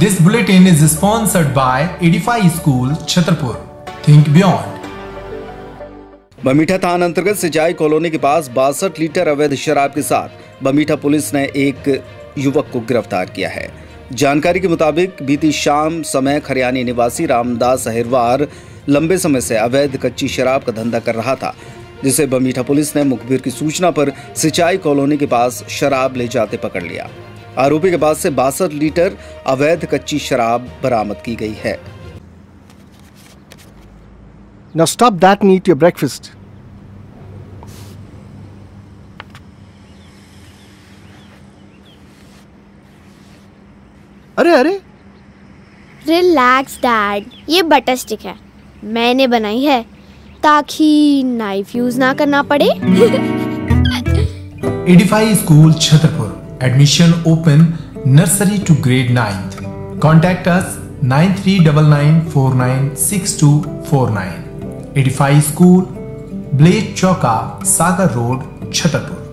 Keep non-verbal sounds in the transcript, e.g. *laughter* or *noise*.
This bulletin is sponsored by Edify School, Chhatarpur. Think beyond. Bamitha थाना अंतर्गत सिंचाई colony के पास बासठ लीटर अवैध शराब के साथ बमीठा पुलिस ने एक युवक को गिरफ़्तार किया है जानकारी के मुताबिक बीती शाम समय खरियानी निवासी रामदास अहिरवार लंबे समय से अवैध कच्ची शराब का धंधा कर रहा था जिसे बमीठा पुलिस ने मुखबिर की सूचना पर सिंचाई कॉलोनी के पास शराब ले जाते पकड़ लिया आरोपी के पास से बासठ लीटर अवैध कच्ची शराब बरामद की गई है। Now stop that and eat your breakfast. अरे अरे। रिलैक्स डैड ये बटर स्टिक है। मैंने बनाई है। ताकि नाइफ यूज़ ना करना पड़े। *laughs* Edify School, Chhatarpur. Admission open nursery to grade 9th. Contact us 9399496249. Edify School, Blade Chowka, Sagar Road, Chhatarpur.